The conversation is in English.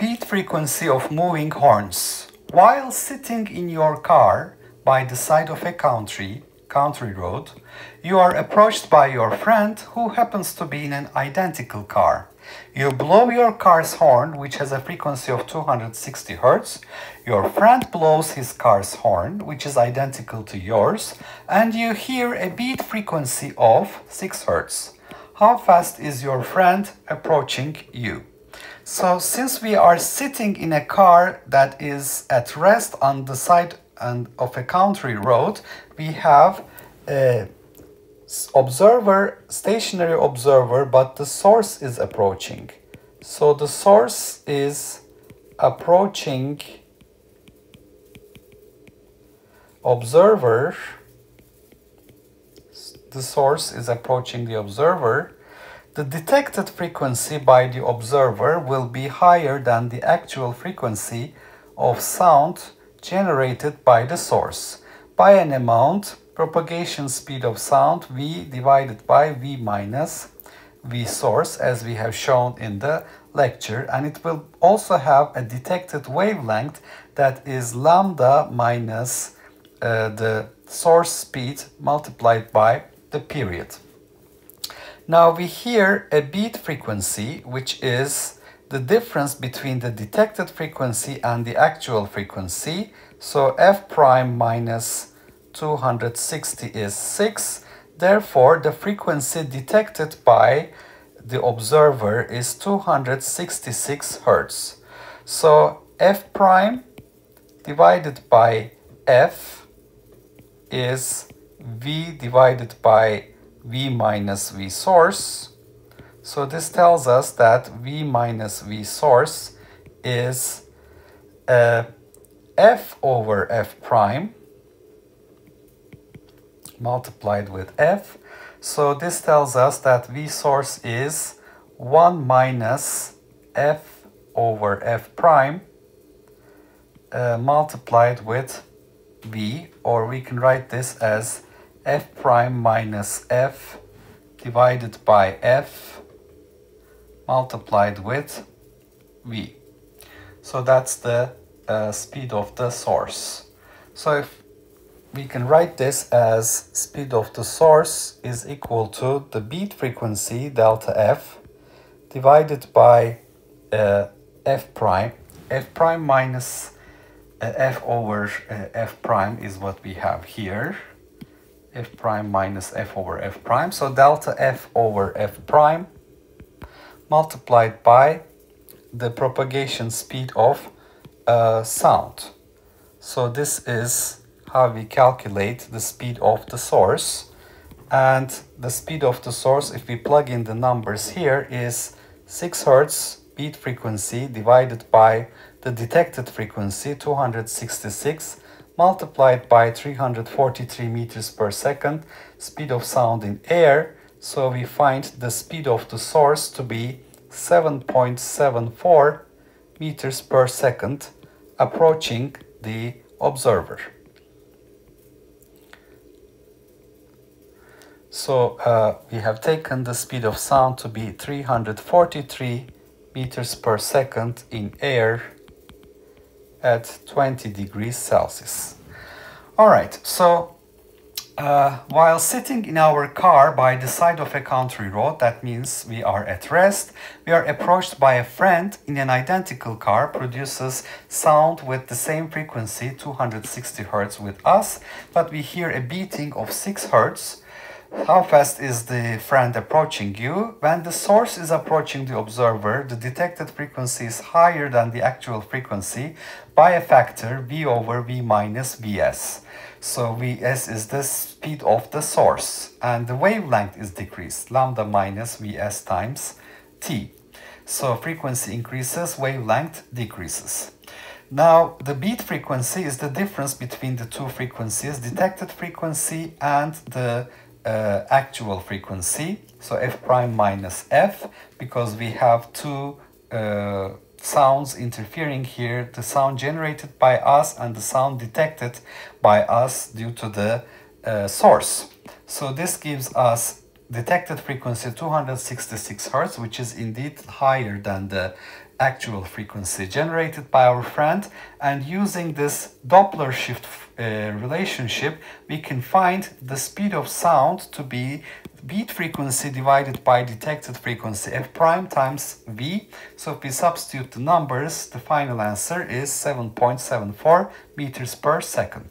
Beat frequency of moving horns. While sitting in your car by the side of a country, country road, you are approached by your friend who happens to be in an identical car. You blow your car's horn, which has a frequency of 260 Hz. Your friend blows his car's horn, which is identical to yours, and you hear a beat frequency of 6 Hz. How fast is your friend approaching you? So since we are sitting in a car that is at rest on the side and of a country road, we have a observer, stationary observer, but the source is approaching. So the source is approaching observer. The source is approaching the observer. The detected frequency by the observer will be higher than the actual frequency of sound generated by the source by an amount propagation speed of sound v divided by v minus v source as we have shown in the lecture and it will also have a detected wavelength that is lambda minus uh, the source speed multiplied by the period. Now we hear a beat frequency which is the difference between the detected frequency and the actual frequency. So f prime minus 260 is 6. Therefore, the frequency detected by the observer is 266 Hertz. So f prime divided by f is v divided by v minus v source. So this tells us that v minus v source is uh, f over f prime multiplied with f. So this tells us that V source is 1 minus f over f prime uh, multiplied with V, or we can write this as f prime minus f divided by f multiplied with V. So that's the uh, speed of the source. So if we can write this as speed of the source is equal to the beat frequency delta f divided by uh, f prime. f prime minus uh, f over uh, f prime is what we have here. F prime minus f over f prime. So delta f over f prime multiplied by the propagation speed of uh, sound. So this is how we calculate the speed of the source. And the speed of the source, if we plug in the numbers here, is 6 Hertz beat frequency divided by the detected frequency, 266, multiplied by 343 meters per second, speed of sound in air. So we find the speed of the source to be 7.74 meters per second, approaching the observer. So uh, we have taken the speed of sound to be 343 meters per second in air at 20 degrees Celsius. All right, so uh, while sitting in our car by the side of a country road, that means we are at rest, we are approached by a friend in an identical car, produces sound with the same frequency, 260 Hz with us, but we hear a beating of 6 Hz how fast is the friend approaching you? When the source is approaching the observer, the detected frequency is higher than the actual frequency by a factor v over v minus vs. So vs is the speed of the source and the wavelength is decreased, lambda minus vs times t. So frequency increases, wavelength decreases. Now, the beat frequency is the difference between the two frequencies, detected frequency and the uh, actual frequency, so f prime minus f, because we have two uh, sounds interfering here, the sound generated by us and the sound detected by us due to the uh, source. So this gives us detected frequency 266 Hz, which is indeed higher than the actual frequency generated by our friend. And using this Doppler shift uh, relationship, we can find the speed of sound to be beat frequency divided by detected frequency f prime times v. So if we substitute the numbers, the final answer is 7.74 meters per second.